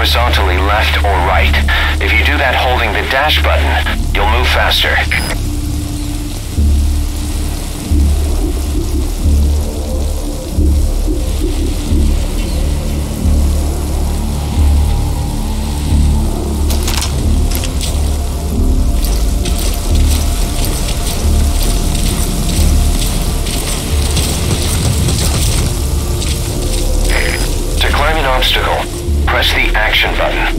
horizontally left or right. If you do that holding the dash button, you'll move faster. Press the action button.